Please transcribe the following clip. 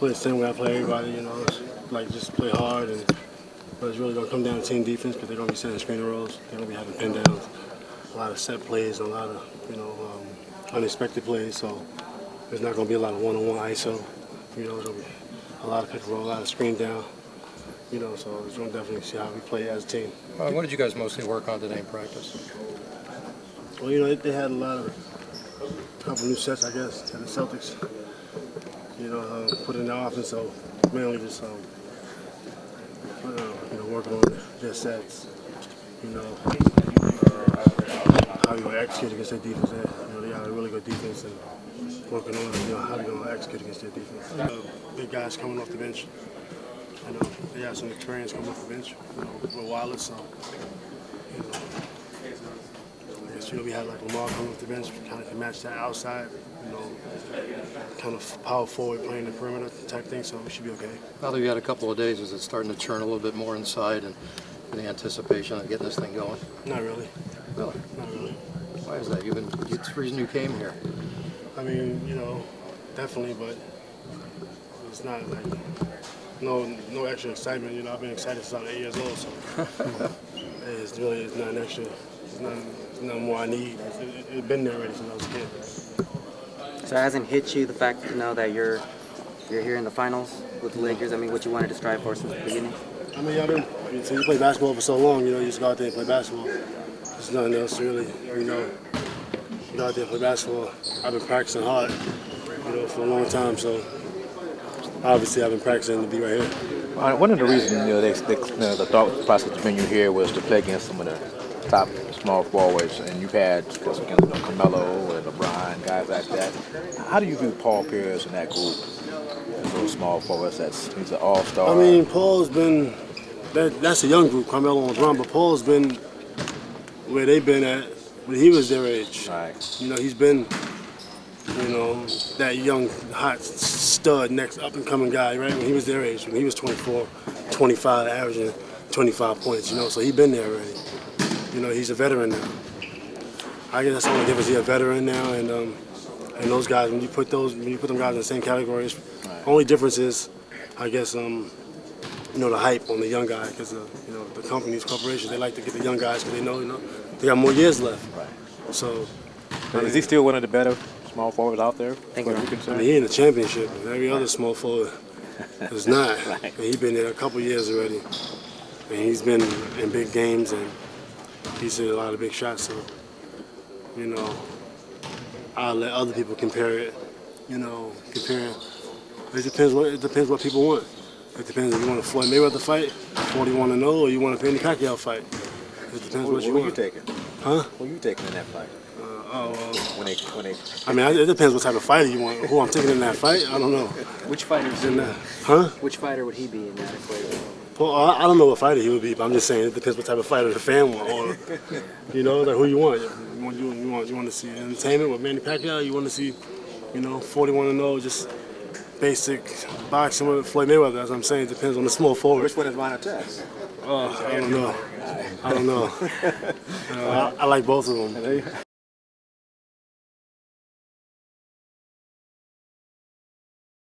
play the same way I play everybody. You know, like just play hard, and but it's really gonna come down to team defense because they're gonna be setting screen rolls. They're gonna be having pin downs, a lot of set plays, a lot of you know um, unexpected plays. So there's not gonna be a lot of one-on-one ISO. You know, there's gonna be a lot of pick and roll, a lot of screen down. You know, so we're gonna definitely see how we play as a team. Uh, what did you guys mostly work on today in practice? Well, you know, they had a lot of a couple new sets, I guess, to the Celtics. You know, uh, put in the offense, so mainly just um, uh, you know working on their sets. You know, uh, how you execute against their defense. You know, they have a really good defense, and working on you know how you gonna execute against their defense. Uh, big guys coming off the bench. You know, they have some experience coming off the bench. You know, with Wallace, so you know. You know, we had like Lamar coming off the bench, kind of can match that outside, you know, kind of power forward playing the perimeter type thing, so we should be okay. Now that you had a couple of days, is it starting to churn a little bit more inside and the anticipation of getting this thing going? Not really, Really? not really. Why is that? You've been, it's the reason you came here. I mean, you know, definitely, but it's not like no no extra excitement. You know, I've been excited since I was eight years old, so it's really it's not an extra. It's not, it's not more I need. It's, it, it's been there already since I was a kid. So it hasn't hit you the fact to know that you're you're here in the finals with the Lakers. I mean, what you wanted to strive for since the beginning. I mean, I've been, I mean, since you play basketball for so long, you know, you just go out there and play basketball. There's nothing else really, you know. You go out there and play basketball. I've been practicing hard, you know, for a long time, so obviously I've been practicing to be right here. One of the reasons you know, they, they, you know, the thought process to bring you here was to play against some of the top small forwards, and you've had against you know, Carmelo and LeBron, guys like that. How do you view Paul Pierce and that group, those small forwards? That's he's an all-star. I mean, Paul's been, that, that's a young group, Carmelo and LeBron, but Paul's been where they've been at when he was their age. right. You know, he's been, you know, that young, hot stud, next up and coming guy, right? When he was their age, when he was 24, 25, averaging 25 points, you know, so he's been there already. You know, he's a veteran now. I guess that's the only difference. He's a veteran now, and um, and those guys, when you put those, when you put them guys in the same categories, only difference is, I guess, um, you know, the hype on the young guy, because uh, you know, the companies, corporations, they like to get the young guys because they know, you know, they got more years left. Right. So, But is he still one of the better small forwards out there? Thank as you. far as you're I mean, he in the championship. and Every other small forward is not. Right. He's been there a couple years already, and he's been in big games and he's hit a lot of big shots. So, you know, I'll let other people compare it. You know, compare. It depends what it depends what people want. It depends if you want a Floyd Mayweather fight, 41 and 0, or you want a Manny Pacquiao fight. It depends Who, what you want. who you want. taking? Huh? Who you taking in that fight? Uh, oh, well, When they, when they, I mean, it depends what type of fighter you want. Who I'm taking in that fight, I don't know. Which fighter? In that, huh? Which fighter would he be in that equation? Well, I I don't know what fighter he would be, but I'm just saying it depends what type of fighter the fan want, or you know, like who you want. You want you, you want you want to see entertainment with Manny Pacquiao. You want to see, you know, 41 and 0, just basic boxing with Floyd Mayweather. As I'm saying, it depends on the small forward. which one is Ron Artest? Uh, I don't know. I don't know. Uh, I, I like both of them.